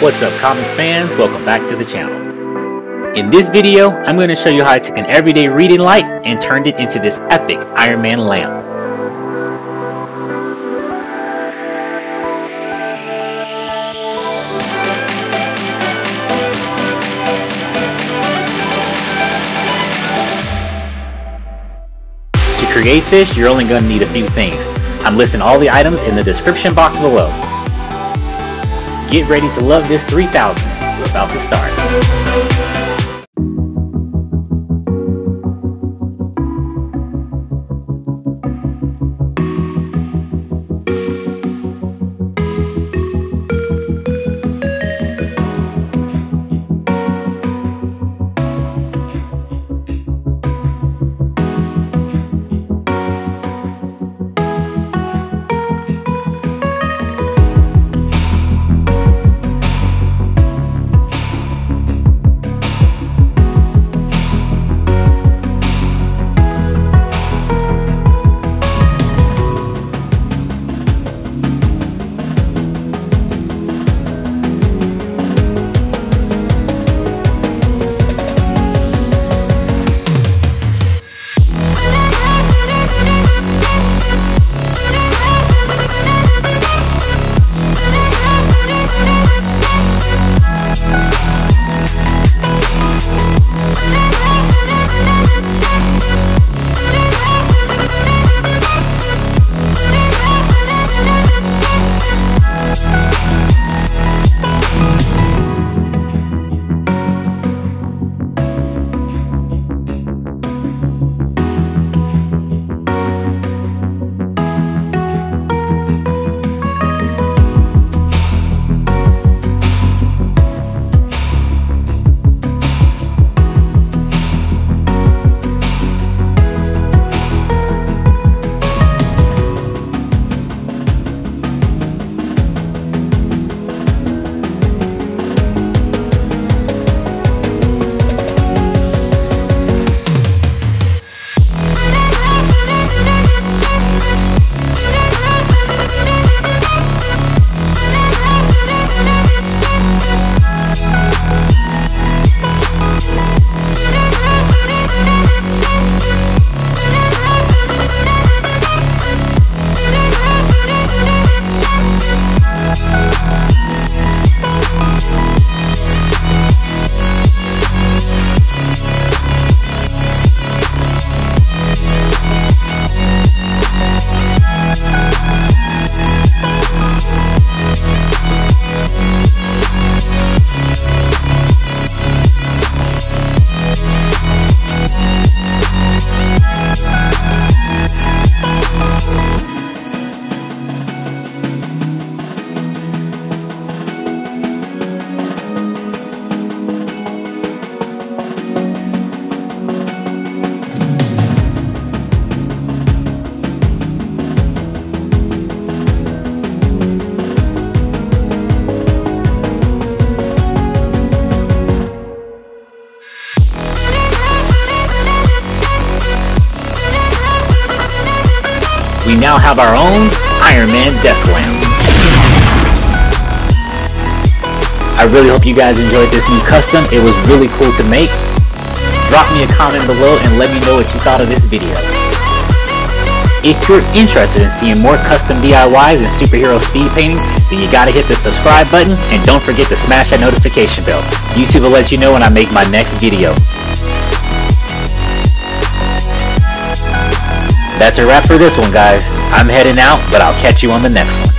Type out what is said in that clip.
What's up comic fans, welcome back to the channel. In this video, I'm going to show you how I took an everyday reading light and turned it into this epic Iron Man lamp. To create this, you're only going to need a few things. I'm listing all the items in the description box below. Get ready to love this 3000. We're about to start. We now have our own Iron Man desk lamp. I really hope you guys enjoyed this new custom. It was really cool to make. Drop me a comment below and let me know what you thought of this video. If you're interested in seeing more custom DIYs and superhero speed painting, then you gotta hit the subscribe button and don't forget to smash that notification bell. YouTube will let you know when I make my next video. That's a wrap for this one, guys. I'm heading out, but I'll catch you on the next one.